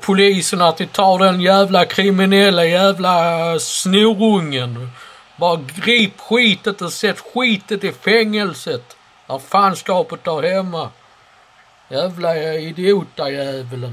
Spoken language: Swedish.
polisen att de tar den jävla kriminella jävla snorungen. Bara grip skitet och sätt skitet i fängelset. Där fanskapet där hemma. Jävla idiotajävulen.